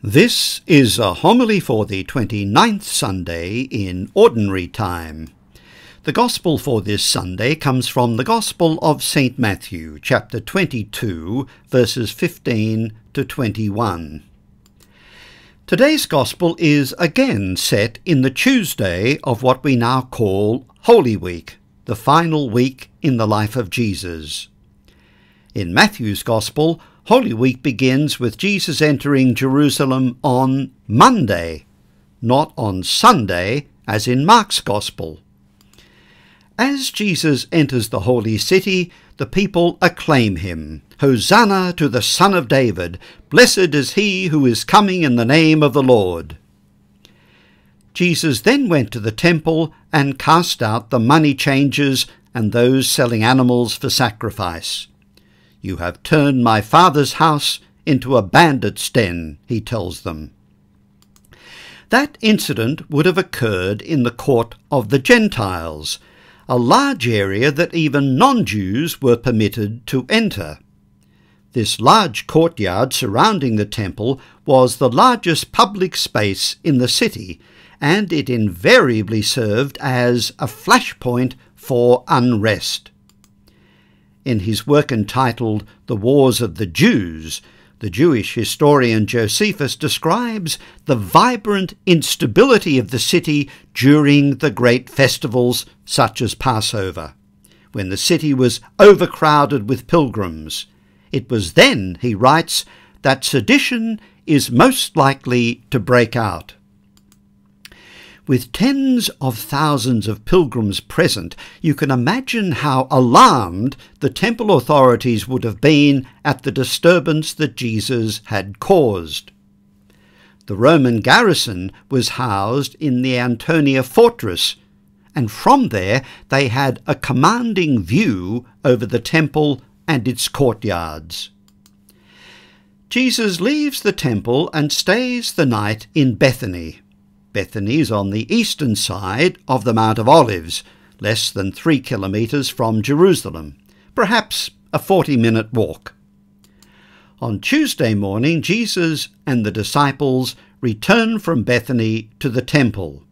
This is a homily for the 29th Sunday in Ordinary Time. The Gospel for this Sunday comes from the Gospel of St. Matthew, chapter 22, verses 15 to 21. Today's Gospel is again set in the Tuesday of what we now call Holy Week, the final week in the life of Jesus. In Matthew's Gospel, Holy Week begins with Jesus entering Jerusalem on Monday, not on Sunday, as in Mark's Gospel. As Jesus enters the holy city, the people acclaim him. Hosanna to the Son of David! Blessed is he who is coming in the name of the Lord. Jesus then went to the temple and cast out the money changers and those selling animals for sacrifice. You have turned my father's house into a bandit's den, he tells them. That incident would have occurred in the court of the Gentiles, a large area that even non-Jews were permitted to enter. This large courtyard surrounding the temple was the largest public space in the city, and it invariably served as a flashpoint for unrest. In his work entitled The Wars of the Jews, the Jewish historian Josephus describes the vibrant instability of the city during the great festivals such as Passover, when the city was overcrowded with pilgrims. It was then, he writes, that sedition is most likely to break out. With tens of thousands of pilgrims present, you can imagine how alarmed the temple authorities would have been at the disturbance that Jesus had caused. The Roman garrison was housed in the Antonia fortress, and from there they had a commanding view over the temple and its courtyards. Jesus leaves the temple and stays the night in Bethany. Bethany is on the eastern side of the Mount of Olives, less than three kilometres from Jerusalem, perhaps a 40 minute walk. On Tuesday morning, Jesus and the disciples return from Bethany to the temple.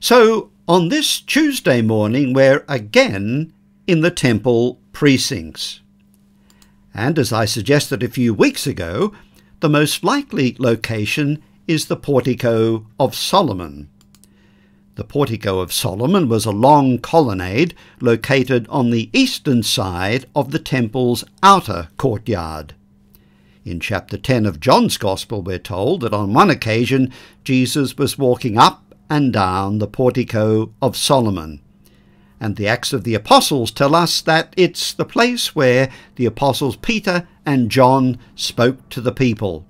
So, on this Tuesday morning, we're again in the temple precincts. And as I suggested a few weeks ago, the most likely location is the Portico of Solomon. The Portico of Solomon was a long colonnade located on the eastern side of the temple's outer courtyard. In chapter 10 of John's Gospel, we're told that on one occasion Jesus was walking up and down the Portico of Solomon. And the Acts of the Apostles tell us that it's the place where the Apostles Peter and John spoke to the people.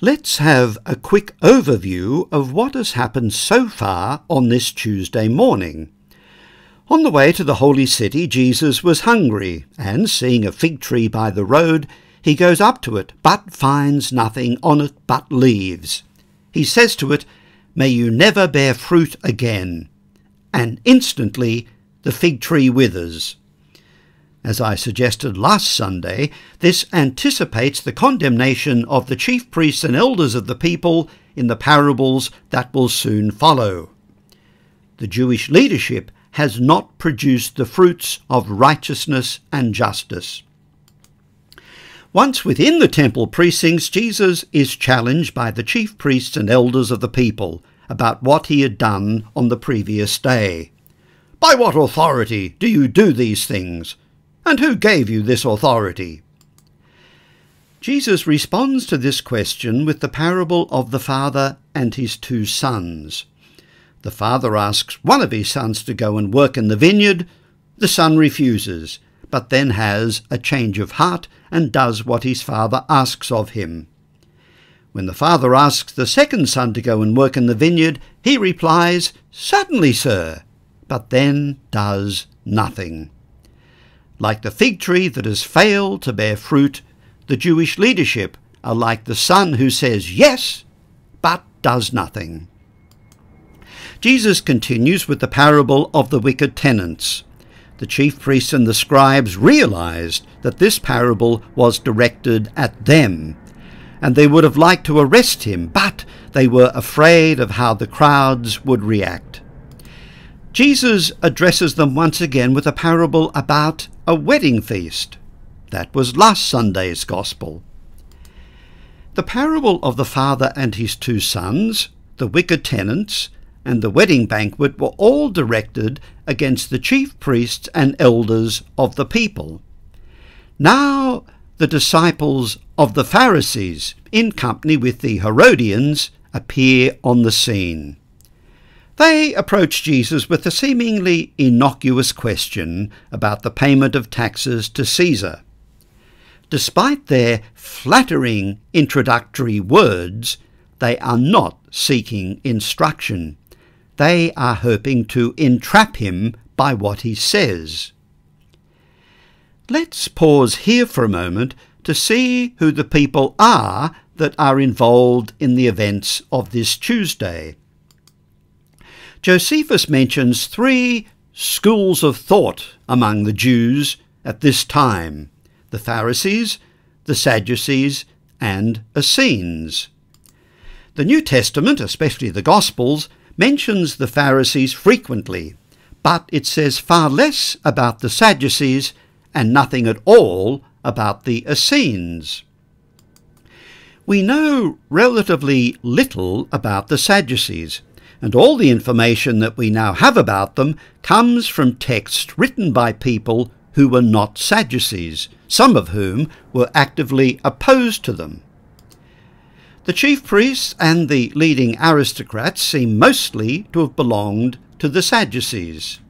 Let's have a quick overview of what has happened so far on this Tuesday morning. On the way to the holy city, Jesus was hungry, and seeing a fig tree by the road, he goes up to it, but finds nothing on it but leaves. He says to it, May you never bear fruit again. And instantly the fig tree withers. As I suggested last Sunday, this anticipates the condemnation of the chief priests and elders of the people in the parables that will soon follow. The Jewish leadership has not produced the fruits of righteousness and justice. Once within the temple precincts, Jesus is challenged by the chief priests and elders of the people about what he had done on the previous day. By what authority do you do these things? And who gave you this authority? Jesus responds to this question with the parable of the father and his two sons. The father asks one of his sons to go and work in the vineyard. The son refuses, but then has a change of heart and does what his father asks of him. When the father asks the second son to go and work in the vineyard, he replies, Certainly, sir, but then does nothing. Like the fig tree that has failed to bear fruit, the Jewish leadership are like the son who says yes, but does nothing. Jesus continues with the parable of the wicked tenants. The chief priests and the scribes realized that this parable was directed at them, and they would have liked to arrest him, but they were afraid of how the crowds would react. Jesus addresses them once again with a parable about a wedding feast. That was last Sunday's Gospel. The parable of the father and his two sons, the wicked tenants, and the wedding banquet were all directed against the chief priests and elders of the people. Now the disciples of the Pharisees, in company with the Herodians, appear on the scene. They approach Jesus with a seemingly innocuous question about the payment of taxes to Caesar. Despite their flattering introductory words, they are not seeking instruction. They are hoping to entrap him by what he says. Let's pause here for a moment to see who the people are that are involved in the events of this Tuesday. Josephus mentions three schools of thought among the Jews at this time the Pharisees, the Sadducees, and Essenes. The New Testament, especially the Gospels, mentions the Pharisees frequently, but it says far less about the Sadducees and nothing at all about the Essenes. We know relatively little about the Sadducees, and all the information that we now have about them comes from texts written by people who were not Sadducees, some of whom were actively opposed to them. The chief priests and the leading aristocrats seem mostly to have belonged to the Sadducees.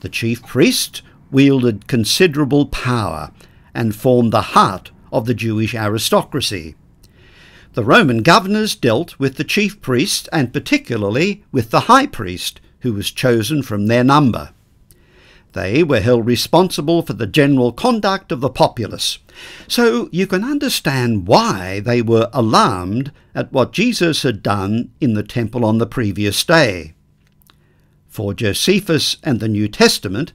The chief priest wielded considerable power and formed the heart of the Jewish aristocracy. The Roman governors dealt with the chief priest and particularly with the high priest, who was chosen from their number. They were held responsible for the general conduct of the populace. So you can understand why they were alarmed at what Jesus had done in the temple on the previous day. For Josephus and the New Testament,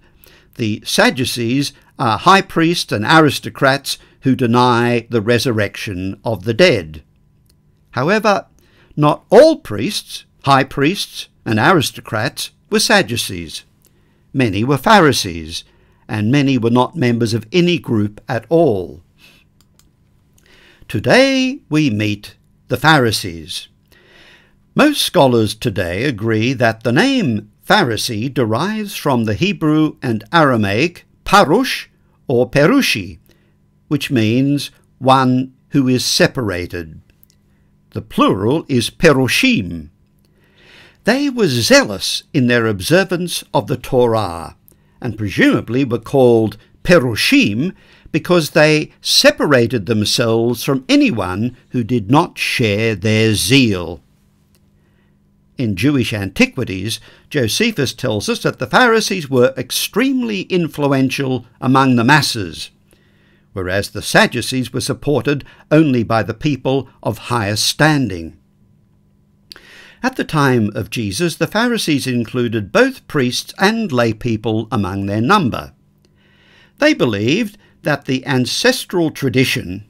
the Sadducees are high priests and aristocrats who deny the resurrection of the dead. However, not all priests, high priests, and aristocrats were Sadducees. Many were Pharisees, and many were not members of any group at all. Today we meet the Pharisees. Most scholars today agree that the name Pharisee derives from the Hebrew and Aramaic parush or perushi, which means one who is separated. The plural is perushim, they were zealous in their observance of the Torah, and presumably were called Perushim because they separated themselves from anyone who did not share their zeal. In Jewish antiquities, Josephus tells us that the Pharisees were extremely influential among the masses, whereas the Sadducees were supported only by the people of higher standing. At the time of Jesus, the Pharisees included both priests and lay people among their number. They believed that the ancestral tradition,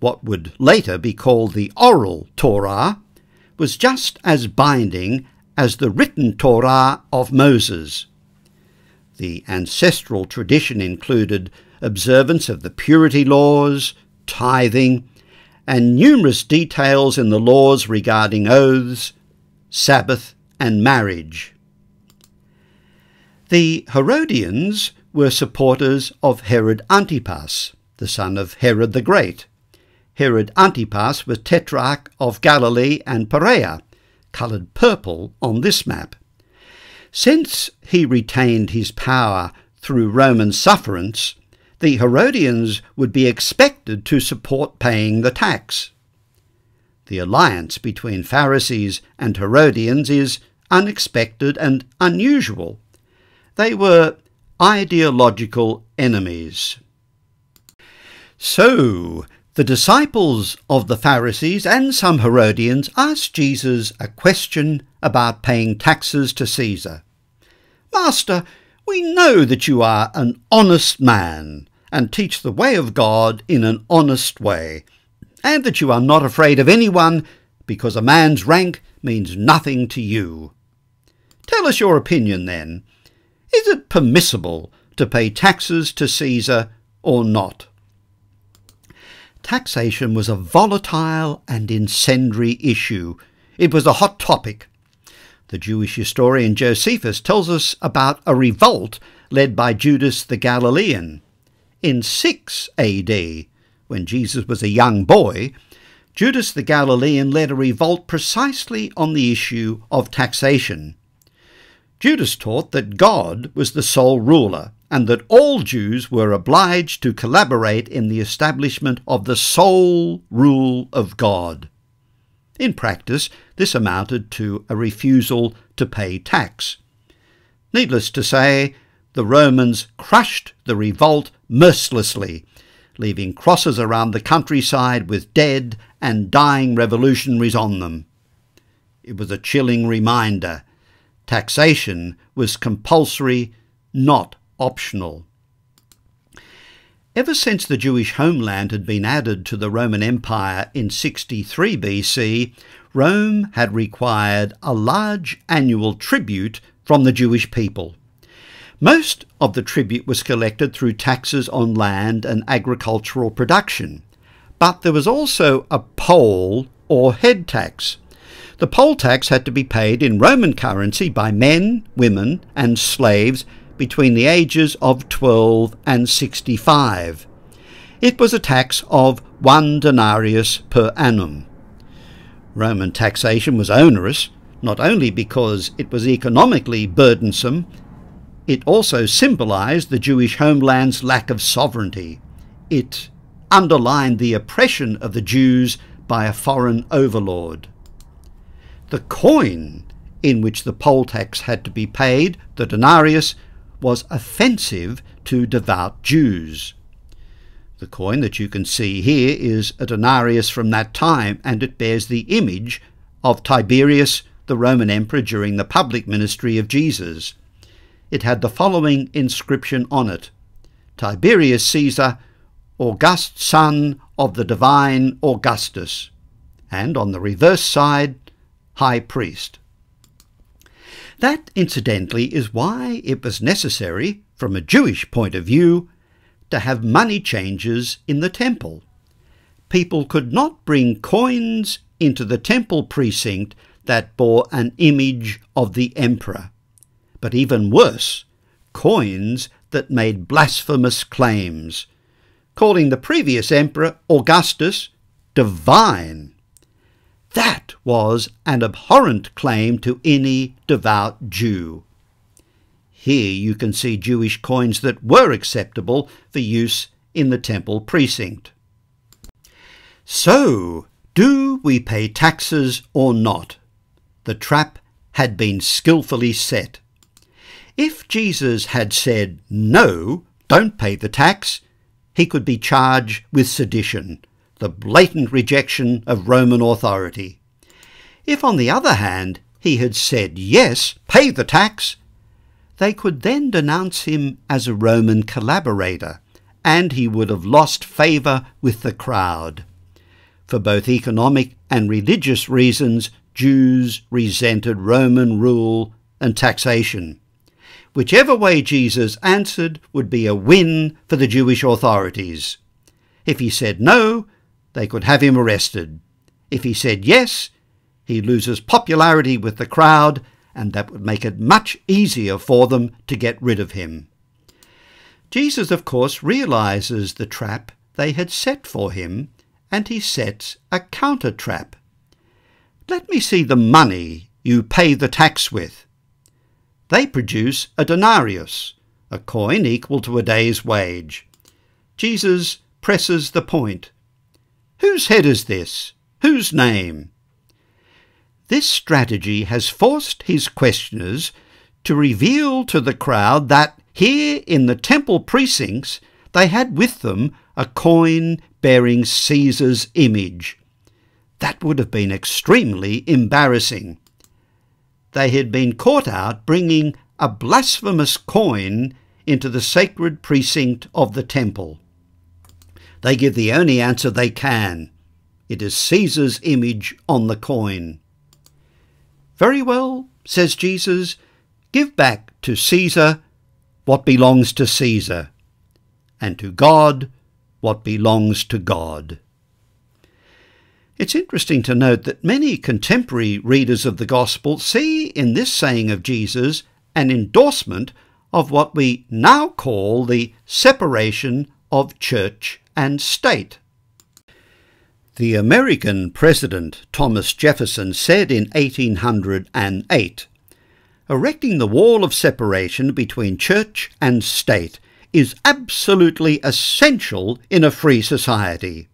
what would later be called the oral Torah, was just as binding as the written Torah of Moses. The ancestral tradition included observance of the purity laws, tithing, and numerous details in the laws regarding oaths, Sabbath, and marriage. The Herodians were supporters of Herod Antipas, the son of Herod the Great. Herod Antipas was tetrarch of Galilee and Perea, coloured purple on this map. Since he retained his power through Roman sufferance, the Herodians would be expected to support paying the tax. The alliance between Pharisees and Herodians is unexpected and unusual. They were ideological enemies. So, the disciples of the Pharisees and some Herodians asked Jesus a question about paying taxes to Caesar. Master, we know that you are an honest man and teach the way of God in an honest way and that you are not afraid of anyone because a man's rank means nothing to you. Tell us your opinion then. Is it permissible to pay taxes to Caesar or not? Taxation was a volatile and incendiary issue. It was a hot topic. The Jewish historian Josephus tells us about a revolt led by Judas the Galilean. In 6 AD, when Jesus was a young boy, Judas the Galilean led a revolt precisely on the issue of taxation. Judas taught that God was the sole ruler and that all Jews were obliged to collaborate in the establishment of the sole rule of God. In practice, this amounted to a refusal to pay tax. Needless to say, the Romans crushed the revolt mercilessly, leaving crosses around the countryside with dead and dying revolutionaries on them. It was a chilling reminder. Taxation was compulsory, not optional. Ever since the Jewish homeland had been added to the Roman Empire in 63 BC, Rome had required a large annual tribute from the Jewish people. Most of the tribute was collected through taxes on land and agricultural production, but there was also a poll or head tax. The poll tax had to be paid in Roman currency by men, women, and slaves between the ages of 12 and 65. It was a tax of one denarius per annum. Roman taxation was onerous, not only because it was economically burdensome, it also symbolized the Jewish homeland's lack of sovereignty. It underlined the oppression of the Jews by a foreign overlord. The coin in which the poll tax had to be paid, the denarius, was offensive to devout Jews. The coin that you can see here is a denarius from that time, and it bears the image of Tiberius, the Roman emperor during the public ministry of Jesus. It had the following inscription on it Tiberius Caesar, august son of the divine Augustus, and on the reverse side, High Priest. That, incidentally, is why it was necessary, from a Jewish point of view, to have money changers in the temple. People could not bring coins into the temple precinct that bore an image of the emperor, but even worse, coins that made blasphemous claims, calling the previous emperor, Augustus, divine. That was an abhorrent claim to any devout Jew. Here you can see Jewish coins that were acceptable for use in the temple precinct. So, do we pay taxes or not? The trap had been skilfully set. If Jesus had said, no, don't pay the tax, he could be charged with sedition the blatant rejection of Roman authority. If, on the other hand, he had said, yes, pay the tax, they could then denounce him as a Roman collaborator, and he would have lost favour with the crowd. For both economic and religious reasons, Jews resented Roman rule and taxation. Whichever way Jesus answered would be a win for the Jewish authorities. If he said no, they could have him arrested. If he said yes, he loses popularity with the crowd, and that would make it much easier for them to get rid of him. Jesus, of course, realizes the trap they had set for him, and he sets a counter trap. Let me see the money you pay the tax with. They produce a denarius, a coin equal to a day's wage. Jesus presses the point. Whose head is this? Whose name? This strategy has forced his questioners to reveal to the crowd that here in the temple precincts they had with them a coin bearing Caesar's image. That would have been extremely embarrassing. They had been caught out bringing a blasphemous coin into the sacred precinct of the temple. They give the only answer they can. It is Caesar's image on the coin. Very well, says Jesus, give back to Caesar what belongs to Caesar, and to God what belongs to God. It's interesting to note that many contemporary readers of the Gospel see in this saying of Jesus an endorsement of what we now call the separation of church and state. The American President Thomas Jefferson said in 1808, Erecting the wall of separation between church and state is absolutely essential in a free society.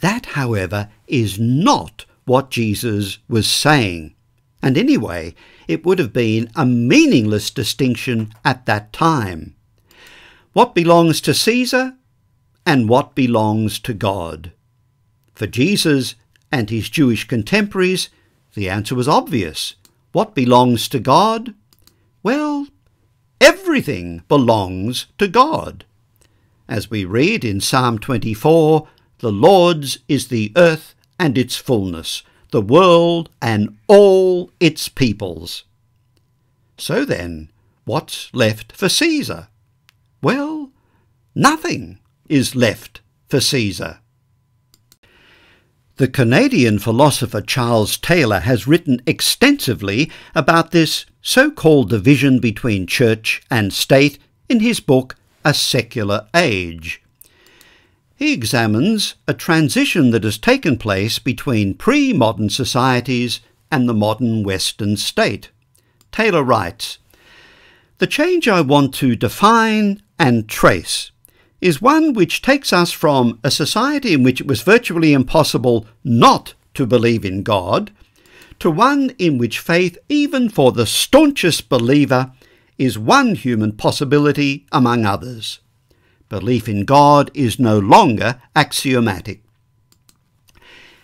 That, however, is not what Jesus was saying. And anyway, it would have been a meaningless distinction at that time. What belongs to Caesar and what belongs to God? For Jesus and his Jewish contemporaries, the answer was obvious. What belongs to God? Well, everything belongs to God. As we read in Psalm 24, the Lord's is the earth and its fullness, the world and all its peoples. So then, what's left for Caesar? Well, nothing is left for Caesar. The Canadian philosopher Charles Taylor has written extensively about this so-called division between church and state in his book A Secular Age. He examines a transition that has taken place between pre-modern societies and the modern Western state. Taylor writes, The change I want to define and trace is one which takes us from a society in which it was virtually impossible not to believe in God to one in which faith, even for the staunchest believer, is one human possibility among others. Belief in God is no longer axiomatic.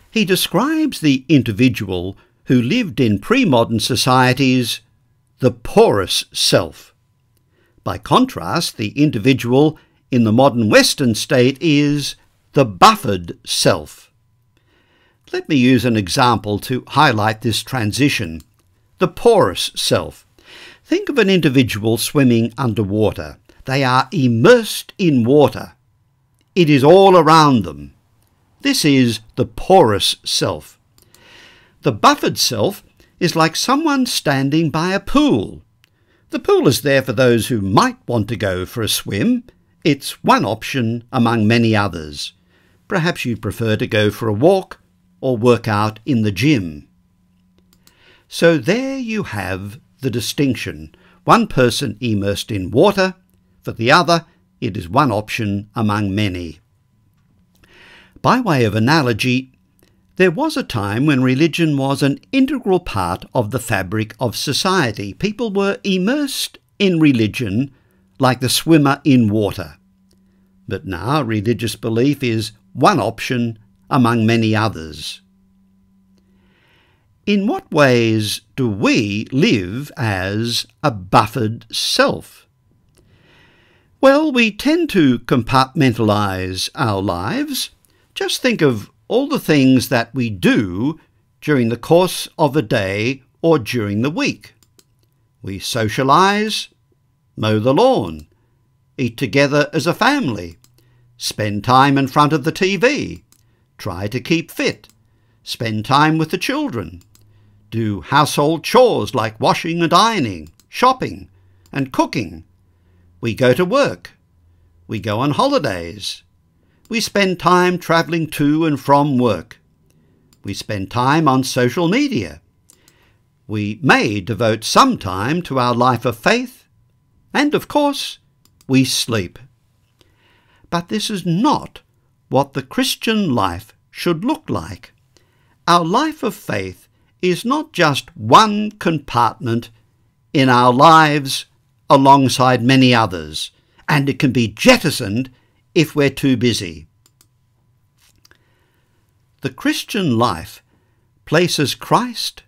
He describes the individual who lived in pre-modern societies the porous self. By contrast, the individual in the modern Western state is the buffered self. Let me use an example to highlight this transition. The porous self. Think of an individual swimming underwater. They are immersed in water. It is all around them. This is the porous self. The buffered self is like someone standing by a pool. The pool is there for those who might want to go for a swim, it's one option among many others. Perhaps you'd prefer to go for a walk or work out in the gym. So there you have the distinction. One person immersed in water, for the other it is one option among many. By way of analogy, there was a time when religion was an integral part of the fabric of society. People were immersed in religion like the swimmer in water. But now religious belief is one option among many others. In what ways do we live as a buffered self? Well, we tend to compartmentalise our lives. Just think of all the things that we do during the course of a day or during the week. We socialise, mow the lawn, eat together as a family, spend time in front of the TV, try to keep fit, spend time with the children, do household chores like washing and ironing, shopping, and cooking. We go to work. We go on holidays. We spend time travelling to and from work. We spend time on social media. We may devote some time to our life of faith and of course, we sleep. But this is not what the Christian life should look like. Our life of faith is not just one compartment in our lives alongside many others, and it can be jettisoned if we're too busy. The Christian life places Christ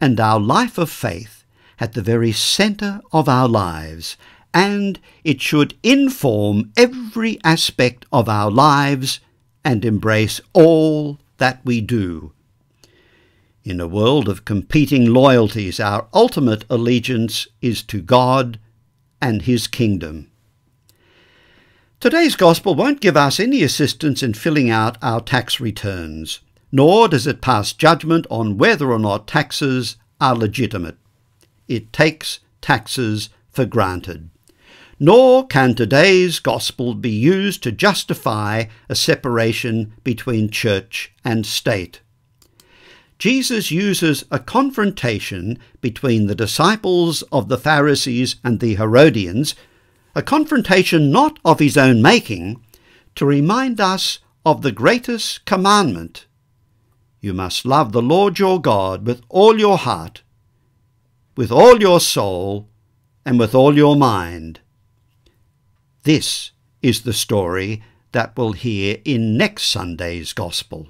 and our life of faith at the very centre of our lives, and it should inform every aspect of our lives and embrace all that we do. In a world of competing loyalties, our ultimate allegiance is to God and His kingdom. Today's Gospel won't give us any assistance in filling out our tax returns, nor does it pass judgment on whether or not taxes are legitimate. It takes taxes for granted. Nor can today's Gospel be used to justify a separation between church and state. Jesus uses a confrontation between the disciples of the Pharisees and the Herodians, a confrontation not of his own making, to remind us of the greatest commandment. You must love the Lord your God with all your heart, with all your soul, and with all your mind. This is the story that we'll hear in next Sunday's Gospel.